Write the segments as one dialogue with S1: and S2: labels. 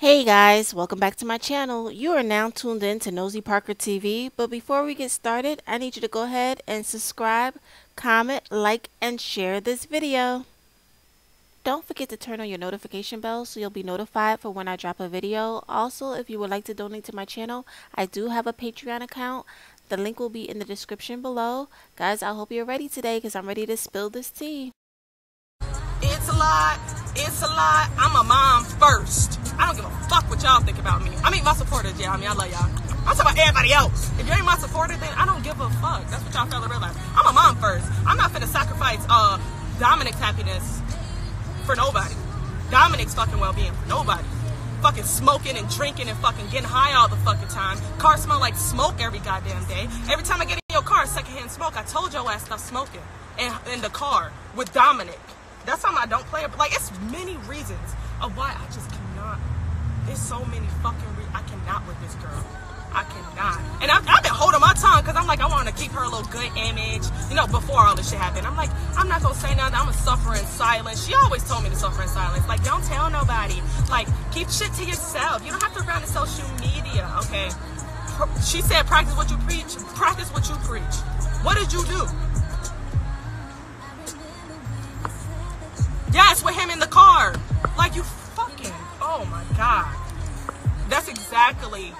S1: Hey guys, welcome back to my channel. You are now tuned in to Nosy Parker TV, but before we get started, I need you to go ahead and subscribe, comment, like, and share this video. Don't forget to turn on your notification bell so you'll be notified for when I drop a video. Also, if you would like to donate to my channel, I do have a Patreon account. The link will be in the description below. Guys, I hope you're ready today because I'm ready to spill this tea.
S2: It's a lot. It's a lot. I'm a mom first. I don't give a fuck what y'all think about me. I mean, my supporters, yeah. I mean, I love y'all. I'm talking about everybody else. If you ain't my supporter, then I don't give a fuck. That's what y'all to realize. I'm a mom first. I'm not finna sacrifice uh Dominic's happiness for nobody. Dominic's fucking well-being for nobody. Fucking smoking and drinking and fucking getting high all the fucking time. Car smell like smoke every goddamn day. Every time I get in your car, secondhand smoke. I told your ass stop smoking in, in the car with Dominic. That's something I don't play. Like it's many reasons of why I just cannot. There's so many fucking. Re- I cannot with this girl. I cannot. And I've, I've been holding my tongue because I'm like I want to keep her a little good image. You know, before all this shit happened, I'm like I'm not gonna say nothing. I'm gonna suffer in silence. She always told me to suffer in silence. Like don't tell nobody. Like keep shit to yourself. You don't have to run to social media. Okay. She said practice what you preach. Practice what you preach. What did you do? Yes, with him in the car. Like you fucking. Oh my god. That's exactly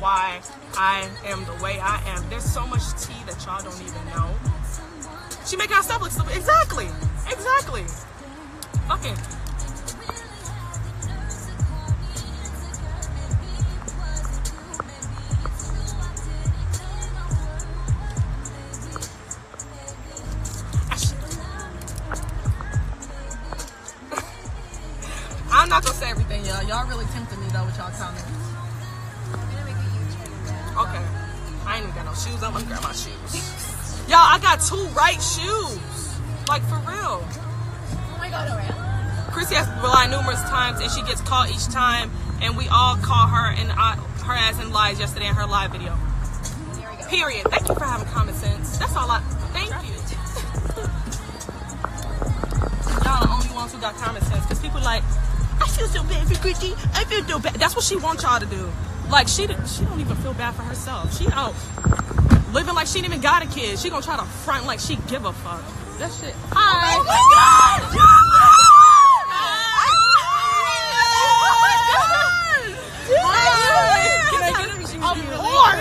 S2: why I am the way I am. There's so much tea that y'all don't even know. She making herself look stupid. Exactly. Exactly. Fucking. I'm not gonna say everything, y'all. Y'all really tempted me though with y'all comments. Okay. I ain't even got no shoes. I'm gonna grab my shoes. Y'all, I got two right shoes. Like for real.
S3: Oh my god, Aurelia.
S2: Chrissy has lied numerous times and she gets caught each time and we all call her and I, her ass in lies yesterday in her live video. Period. Thank you for having common sense. That's all I thank you. Y'all the only ones who got common sense because people like, feel so bad for Chrissy. I feel so bad. That's what she wants y'all to do. Like she she don't even feel bad for herself. She out living like she ain't even got a kid. She gonna try to front like she give a fuck. That shit. Hi. Oh my god! Can I get him? She was here. Oh my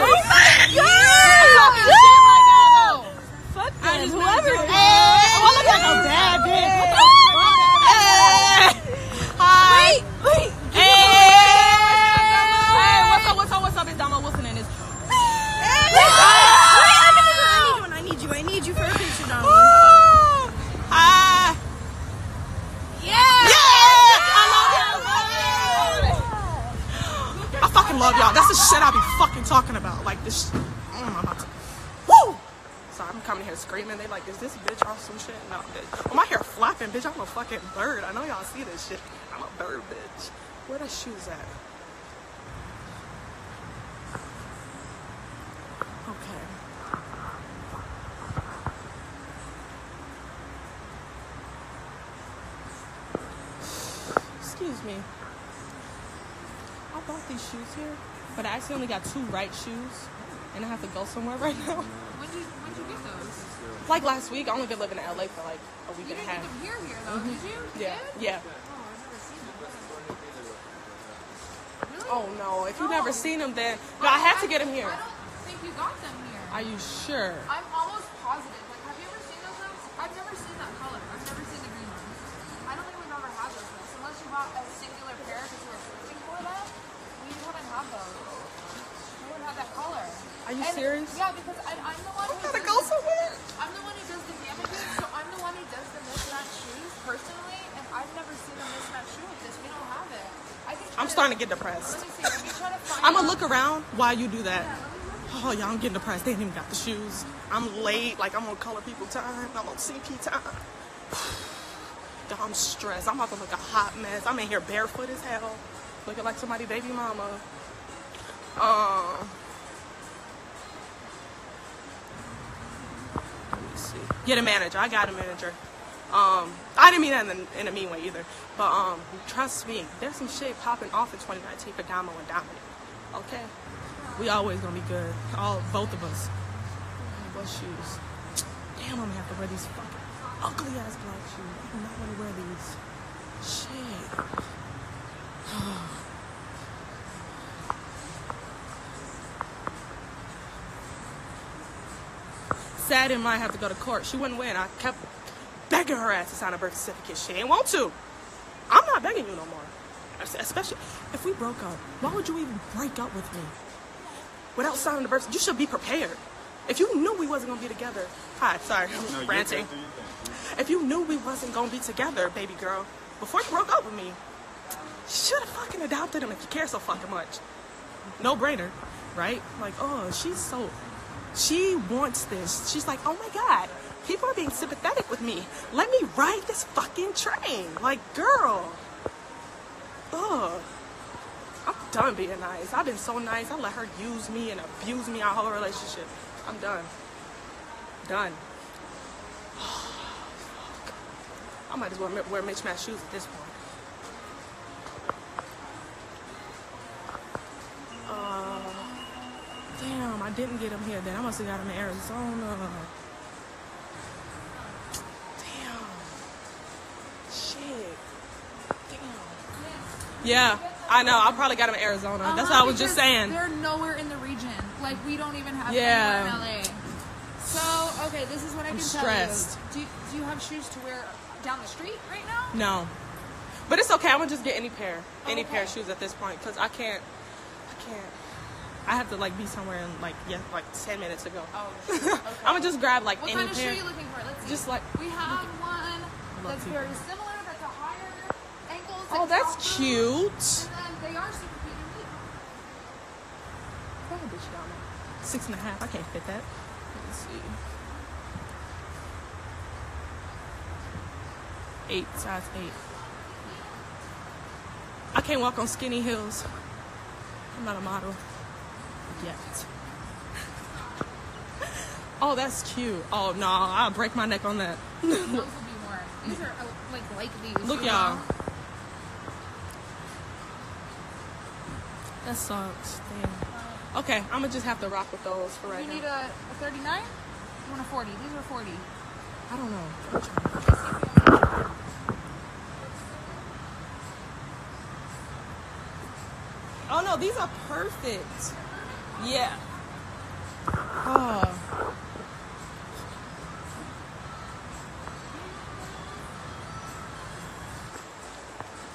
S2: god! Fuck that. Whoever. Oh, look like a bad bitch. Fucking love y'all. That's the shit I be fucking talking about. Like this. sh- Mm, I'm about to. Woo! So I'm coming here screaming. They like, is this bitch on some shit? No, bitch. Oh, my hair flapping, bitch. I'm a fucking bird. I know y'all see this shit. I'm a bird, bitch. Where the shoes at? Okay. Excuse me. I these shoes here, but I actually only got two right shoes, and I have to go somewhere right now.
S3: When did when did you get those?
S2: Like last week, I only been living in LA for like a week
S3: You
S2: and a half.
S3: didn't get them here, here though, mm-hmm. did you?
S2: Yeah,
S3: Did?
S2: yeah.
S3: Oh, I've never seen them. Oh, really?
S2: Oh no, if you've never seen them, then no, I had to get them here.
S3: I don't think you got them here.
S2: Are you sure?
S3: I'm almost positive. Like, have you ever seen those ones? I've never seen that color. I've never seen the green ones. I don't think we've ever had those ones. Unless you bought a singular pair because you were searching for them. We haven't had those. We haven't had that color.
S2: Are you
S3: And-
S2: serious?
S3: Yeah, because I, I'm the one who
S2: Gotta go
S3: the-
S2: somewhere.
S3: I'm the one who does the damages, so I'm the one who does the mismatched shoes personally, and I've never seen a mismatched shoe like this. We don't have it. I can
S2: I'm starting to get depressed.
S3: Let me see. Let me try to find
S2: I'm gonna look around while you do that. Oh, y'all, I'm getting depressed. They ain't even got the shoes. I'm late. Like, I'm on color people time. I'm on CP time. Y'all, I'm stressed. I'm about to look a hot mess. I'm in here barefoot as hell. Looking like somebody baby mama. Um. Get a manager. I got a manager. Um, I didn't mean that in, in a mean way either. But um, trust me, there's some shit popping off in 2019 for Domo and Dominic. Okay, we always gonna be good. All both of us. What shoes? Damn, I'm gonna have to wear these fucking ugly ass black shoes. I do not want to wear these. Shit. Sad and might have to go to court. She wouldn't win. I kept begging her ass to sign a birth certificate. She ain't want to. I'm not begging you no more. Especially if we broke up. Why would you even break up with me? Without signing the birth you should be prepared. If you knew we wasn't gonna be together. Hi, sorry, I'm ranting. If you knew we wasn't gonna be together, baby girl, before you broke up with me, you should have fucking adopted him if you care so fucking much. No brainer, right? Like, oh, she's so she wants this. She's like, oh my god, people are being sympathetic with me. Let me ride this fucking train. Like, girl. Ugh. I'm done being nice. I've been so nice. I let her use me and abuse me our whole relationship. I'm done. Done. Fuck. I might as well wear mismatched shoes at this point. I didn't get him here then. I must have got him in Arizona. Damn. Shit. Damn. Yeah, I know. I probably got him in Arizona. That's what I was just
S3: Uh-huh,
S2: saying.
S3: They're nowhere in the region. Like we don't even have
S2: Yeah.
S3: anywhere in LA. So okay, this is what I
S2: I'm
S3: can
S2: stressed.
S3: tell you. Do, you. do you have shoes to wear down the street right now?
S2: No. But it's okay. I'm gonna just get any pair, any pair of shoes at this point, cause I can't, I can't. I have to like be somewhere in like yeah, like ten minutes ago.
S3: Oh, okay.
S2: I'm gonna just grab like
S3: What
S2: any
S3: kind of
S2: pair.
S3: shoe are you looking for? Let's see.
S2: Just like-
S3: we have one that's very similar. That's a higher ankle.
S2: Oh, that's cute.
S3: And then they are super cute and neat.
S2: Bitch, down there. Six and a half. I can't fit that. Let's see. Eight, size eight. I can't walk on skinny heels. I'm not a model yet. Oh, that's cute. Oh no, I'll break my neck on that.
S3: Those will be more. These are uh, like like these.
S2: Look,
S3: you
S2: y'all.
S3: know?
S2: That sucks. Damn. Okay, I'm gonna just have to rock with those for right
S3: You need
S2: now.
S3: a, a 39? You want a 40? These are 40.
S2: I don't know. Oh no, these are perfect. Yeah. Oh.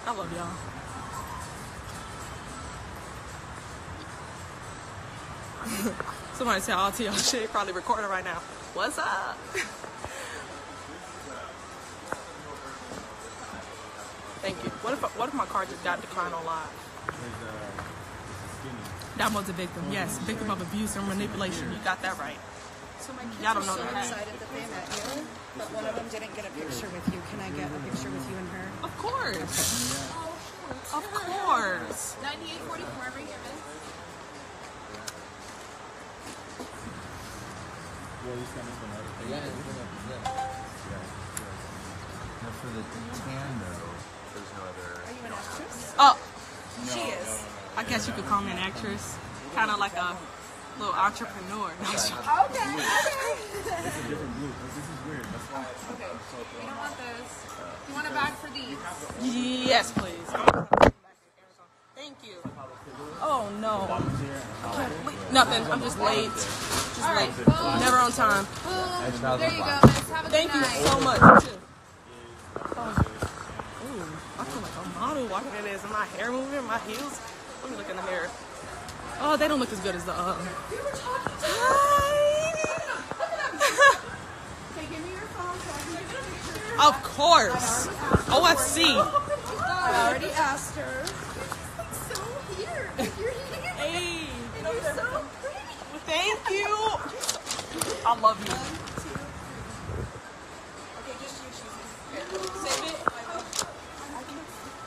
S2: I love y'all. Somebody say all to y'all shit, probably recording right now. What's up? Thank you. What if what if my car just got declined on live? That was a victim. Yes, victim of abuse and manipulation. You got that right.
S4: So my kids
S2: Y'all don't
S4: are
S2: know
S4: so
S2: that.
S4: excited that they met you, but one of them didn't get a picture with you. Can I get a picture with you and her?
S2: Of course. Oh, of course.
S3: 9844 right here, miss.
S5: Now for the tan though, there's no other.
S4: Are you an actress?
S2: Oh,
S4: She is.
S2: I guess you could call me an actress. Kind of like a little entrepreneur. I'm.
S3: Okay, okay.
S5: It's a different blue. This is weird. That's why.
S3: Okay. You don't want this. You want a bag for these?
S2: Yes, please. Thank you. Oh no. Nothing. I'm just late. Just
S3: All right,
S2: late.
S3: well-
S2: Never on time.
S3: Boom. There you go, miss. Have a
S2: Thank
S3: good
S2: you
S3: night.
S2: so much. Oh. Ooh, I feel like a model walking in this. My hair moving, my heels. Let me look in the mirror. Oh, they don't look as good as the. Uh... Hi.
S3: Okay, give me your phone so I can get a
S2: of course. OFC.
S4: I already asked her.
S3: So here. You're here.
S2: Hey.
S3: And you're so pretty.
S2: Thank you. I love you.
S4: Okay, just you choose.
S2: Save it.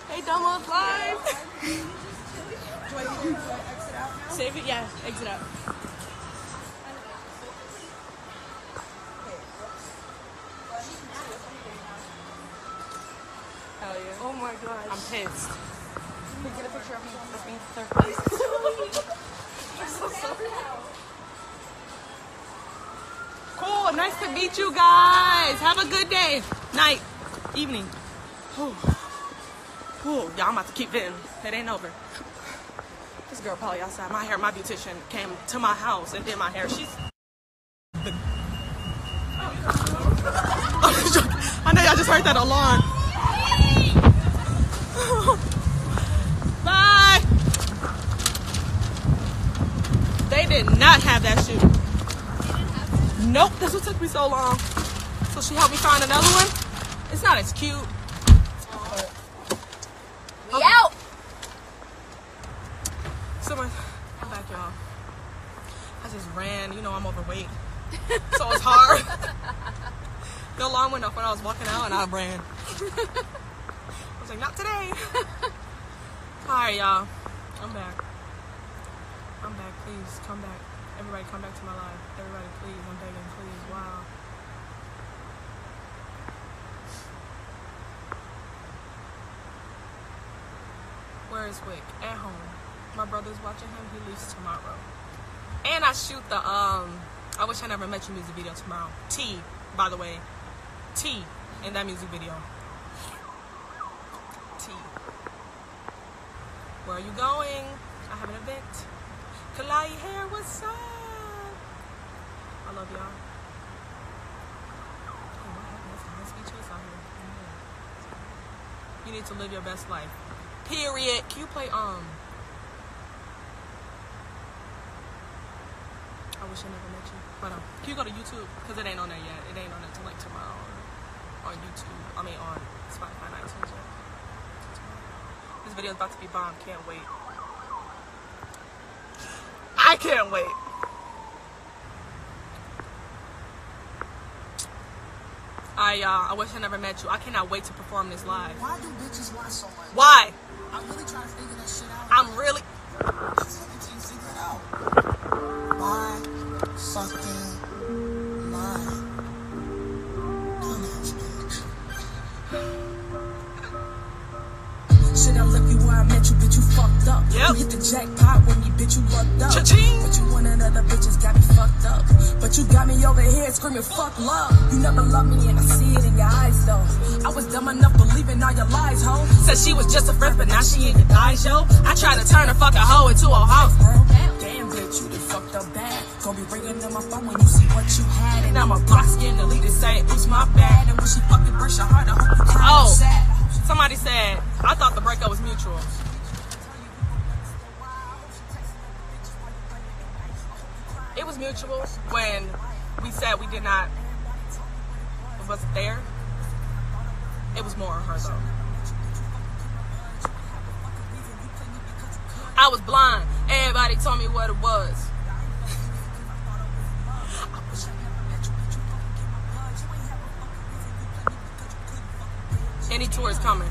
S2: Hey, Domo Live.
S4: Do I, do exit out now?
S2: Save it. Yeah, exit out. Oh pissed.
S3: Can we get a picture of me with me in third place?
S2: Cool. Nice to meet you guys. Have a good day. Night. Evening. Whew. Whew. Y'all, I'm about to keep venting. It ain't over. This girl probably outside. My hair, my beautician came to my house and did my hair. She's. I know y'all just heard that alarm. Bye. They did not have that shoe. Nope, that's what took me so long. So she helped me find another one. It's not as cute.
S3: We out!
S2: So my, I'm back, y'all. I just ran. You know I'm overweight, so it's hard. the alarm went off when I was walking out, and I ran. I was like, not today. Right, y'all. I'm back. I'm back. Please come back. Everybody, come back to my life. Everybody, please. I'm begging. Please. Wow. Where is Wick? At home. My brother's watching him. He leaves tomorrow. And I shoot the um. I wish I never met you music video tomorrow. T, by the way. T in that music video. T. Where are you going? I have an event. Kalai hair, what's up? I love y'all. Oh. Mhm. You need to live your best life. Period. Can you play um? Wish I never met you. But um, can you go to YouTube? Cause it ain't on there yet. It ain't on there till like tomorrow or on YouTube. I mean on Spotify and iTunes. This video is about to be bomb. Can't wait. I can't wait. I uh, I wish I never met you. I cannot wait to perform this live.
S6: Why do bitches lie so much?
S2: Why?
S6: I'm really trying to figure that shit out.
S2: I'm really.
S6: Fucking? Dumbass bitch. Shit, I left you where I met you, bitch, you fucked up.
S2: Yep.
S6: You hit the jackpot when you bitch, you lucked up.
S2: Cha-ching.
S6: But you one another the other bitches got me fucked up. But you got me over here screaming, fuck love. You never loved me, and I see it in your eyes, though. I was dumb enough believing all your lies, ho.
S2: Said she was just a friend, but now she in your thighs, yo. I tried to turn a fucking hoe into a hoe.
S6: Be ringing on my phone when you see what you had. And
S2: my block skin deleted, say it's my bad.
S6: and when she fucking breaks your heart, I hope you cry
S2: Oh.
S6: sad.
S2: Somebody said I thought the breakup was mutual. It was mutual when we said we did not wasn't there. It was more her though. I was blind. Everybody told me what it was. Any tour is coming.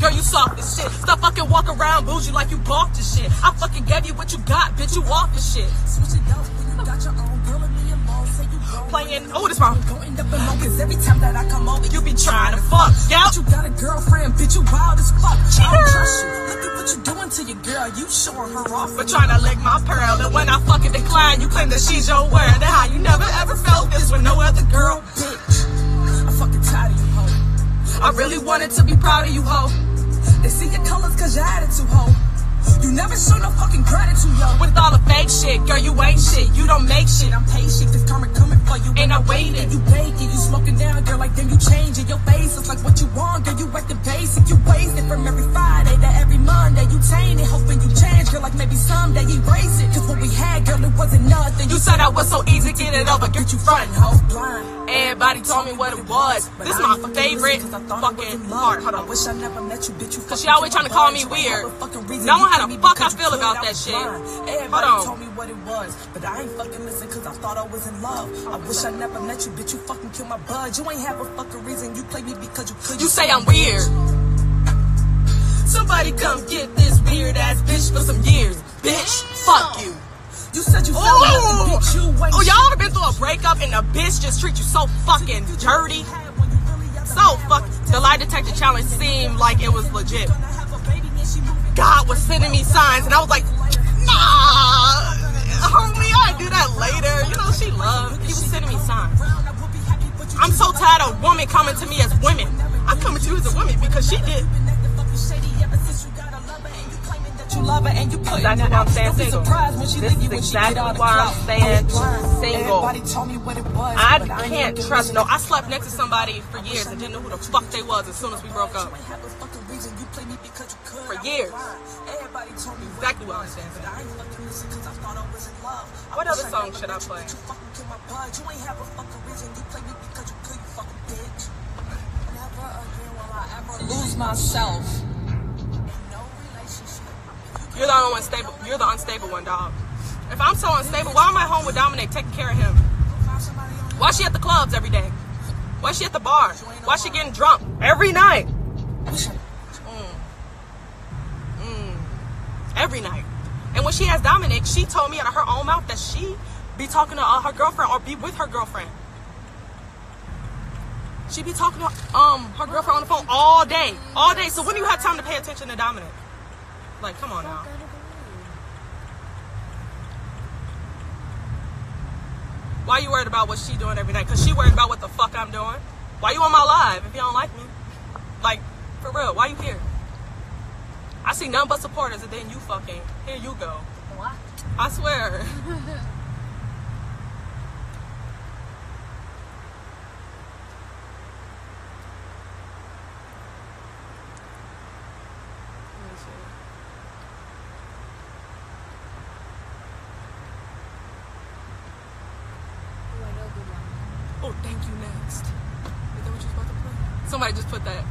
S2: Girl, you soft as shit. Stop fucking walk around bougie like you bought this shit. I fucking gave you what you got, bitch. You off this shit.
S6: Switch it up when you got your own girl and me alone. Say you.
S2: Playing. Oh, this my.
S6: Go end up alone, cause every time that I come over,
S2: You be trying to fuck. Yeah.
S6: But you got a girlfriend, bitch, you wild as fuck. I don't trust you. Look at what you doing to your girl. You showing her off.
S2: For trying to lick my pearl. And when I fucking decline, you claim that she's your word. And how you never ever felt this with no other girl.
S6: bitch.
S2: I really wanted to be proud of you, ho.
S6: They see your colors cause your attitude, hoe. You never show no fucking gratitude, yo.
S2: With all the fake shit, girl, you ain't shit. You don't make shit.
S6: I'm patient, cause karma coming for you.
S2: And I waited.
S6: You baking, you smoking down, girl, like then you changing your face. It's like what you want, girl, you acting basic. You wasted from every Friday to every Monday. You tainted, hoping you change, girl, like maybe someday erase it. Cause what we had, girl, it wasn't nothing.
S2: You said I was so easy, get it over, get you frontin', ho.
S6: blind.
S2: Everybody told me what it was.
S6: But
S2: This is my favorite
S6: listen 'cause I thought it was
S2: fucking part. Hold
S6: I wish I never met you, bitch. You
S2: Cause she always trying to call me
S6: you ain't
S2: weird.
S6: have a fucking reason
S2: Know
S6: you
S2: how the fuck I feel about that shit.
S6: blind.
S2: Hold on.
S6: told me what it was, but I ain't fucking listen cause I thought I was in love. I wish I never met you, bitch. You fucking kill my bud. You ain't have a fucking reason. You play me because you could.
S2: You say I'm weird. Somebody come get this weird ass bitch for some years. Bitch, fuck you.
S6: You said you love,
S2: Oh,
S6: bitch. You ain't
S2: oh y'all have been through a breakup and the bitch just treat you so fucking dirty. So fuck. the lie detector challenge seemed like it was legit. God was sending me signs, and I was like, nah, homie, I do that later. You know, she loved. He was sending me signs. I'm so tired of women coming to me as women. I'm coming to you as a woman because she did. Exactly why I'm staying single. This is exactly why I'm staying single. I can't trust no. I slept next to somebody for years and didn't know who the fuck they was as soon as we broke up. For years. Exactly why I'm staying single. What other song should I play?
S6: Lose myself.
S2: You're the only one stable. You're the unstable one, dog. If I'm so unstable, why am I home with Dominic taking care of him? Why she at the clubs every day? Why she at the bar? Why she getting drunk every night? Mm. Mm. Every night. And when she has Dominic, she told me out of her own mouth that she be talking to uh, her girlfriend or be with her girlfriend. She be talking to um her girlfriend on the phone all day, all day. So when do you have time to pay attention to Dominic? Like, come on now. Why you worried about what she doing every night? Cause she worried about what the fuck I'm doing. Why you on my live if you don't like me? Like, for real, why you here? I see none but supporters, and then you fucking here you go.
S3: What?
S2: I swear. Let me see.
S3: Oh, I know good one.
S2: Oh, thank you next. Is that what you was about to put? Somebody just put that.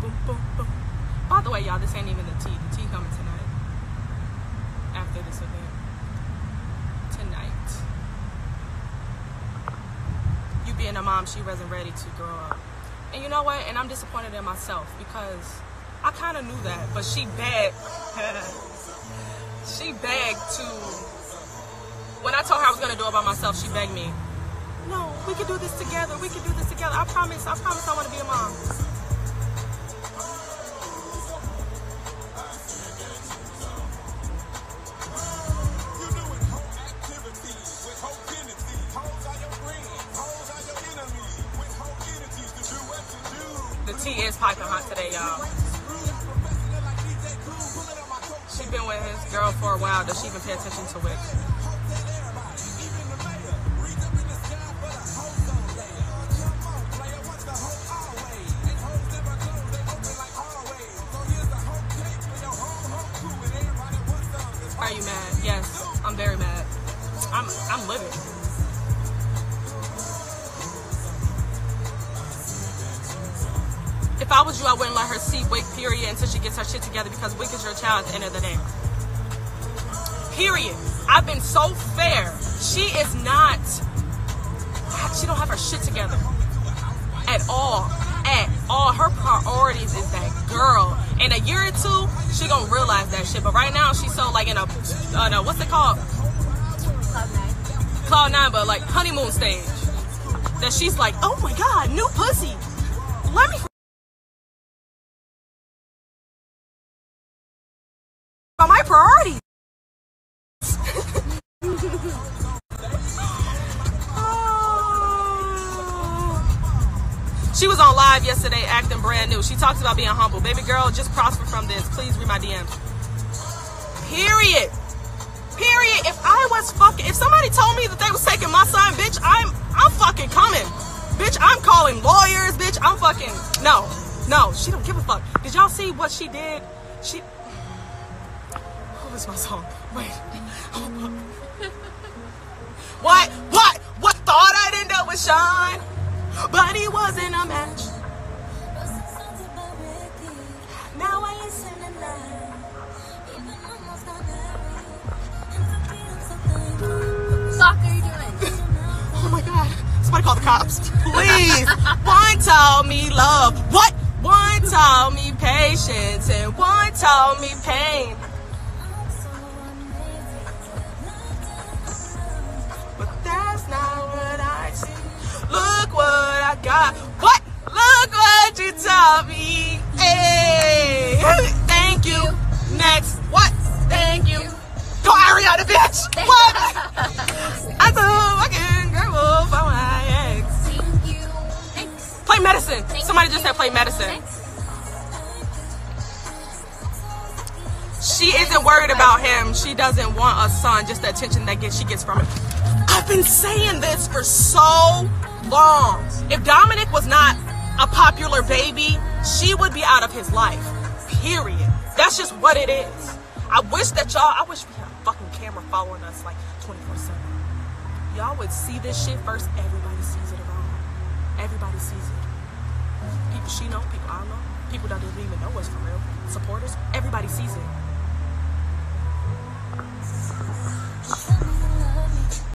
S2: boom, boom, boom, boom. By the way, y'all, this ain't even the tea. The tea coming tonight. After this event. Tonight. You being a mom, she wasn't ready to grow up. And you know what? And I'm disappointed in myself because I kind of knew that, but she begged. she begged to. When I told her I was gonna do it by myself, she begged me. No, we can do this together. We can do this together. I promise. I promise. I want to be a mom. Tea is piping hot today, y'all. She been with his girl for a while. Does she even pay attention to it? Until she gets her shit together because Wick is your child at the end of the day. Period. I've been so fair. She is not, she don't have her shit together at all. At all. Her priorities is that girl. In a year or two, she gonna realize that shit. But right now, she's so like in a, uh, no, what's it called?
S3: Cloud nine.
S2: Cloud nine, but like honeymoon stage. That she's like, oh my god, new pussy. Let me She was on live yesterday acting brand new. She talks about being humble. Baby girl, just prosper from this. Please read my DMs. Period. Period. If I was fucking, if somebody told me that they was taking my son, bitch, I'm, I'm fucking coming. Bitch, I'm calling lawyers, bitch. I'm fucking, no, no, she don't give a fuck. Did y'all see what she did? She, what was my song? Wait. what, what, what thought I'd end up with Sean? But he wasn't a match. Now I listen and learn.
S3: Fuck are you doing?
S2: Oh my god. Somebody call the cops. Please. one taught me love. What? One taught me patience and one taught me pain. You me. Hey. Thank you. Next. What? Thank you. Go Ariana, bitch. What? I told fucking girl for my ex.
S7: Thank you. Thanks.
S2: Play medicine. Somebody just said play medicine. She isn't worried about him. She doesn't want a son, just the attention that gets, she gets from it. I've been saying this for so long. If Dominic was not a popular baby, she would be out of his life. Period. That's just what it is. I wish that y'all, I wish we had a fucking camera following us like 24 7. Y'all would see this shit first. Everybody sees it around. Everybody sees it. People she know, people I know, people that didn't even know us for real. Supporters, everybody sees it.